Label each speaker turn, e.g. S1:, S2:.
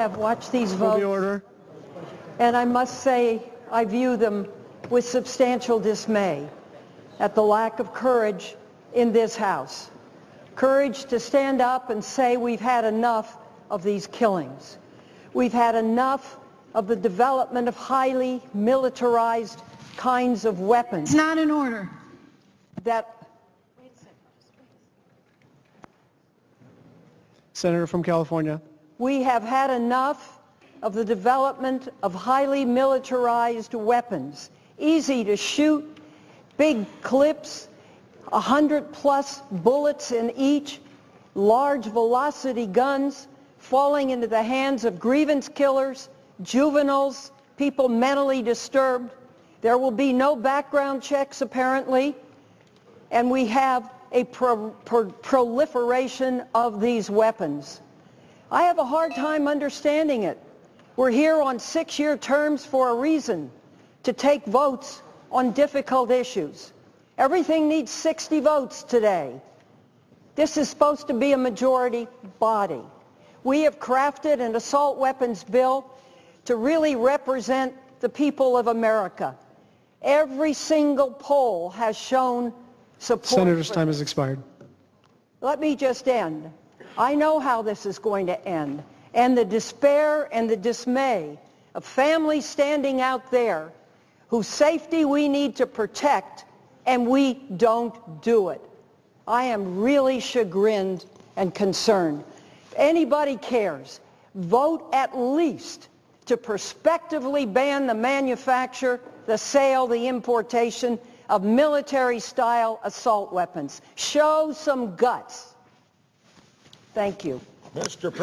S1: have watched these
S2: Will be
S1: votes,
S2: order.
S1: and I must say I view them with substantial dismay at the lack of courage in this House. Courage to stand up and say we've had enough of these killings. We've had enough of the development of highly militarized kinds of weapons
S3: It's not in order.
S1: that
S2: Senator from California.
S1: We have had enough of the development of highly militarized weapons, easy to shoot, big clips, 100 plus bullets in each, large velocity guns falling into the hands of grievance killers, juveniles, people mentally disturbed. There will be no background checks apparently, and we have a pro- pro- proliferation of these weapons. I have a hard time understanding it. We're here on six-year terms for a reason, to take votes on difficult issues. Everything needs 60 votes today. This is supposed to be a majority body. We have crafted an assault weapons bill to really represent the people of America. Every single poll has shown support.
S2: Senator's time has expired.
S1: Let me just end. I know how this is going to end. And the despair and the dismay of families standing out there whose safety we need to protect and we don't do it. I am really chagrined and concerned. If anybody cares, vote at least to prospectively ban the manufacture, the sale, the importation of military-style assault weapons. Show some guts. Thank you.
S4: Mr. President.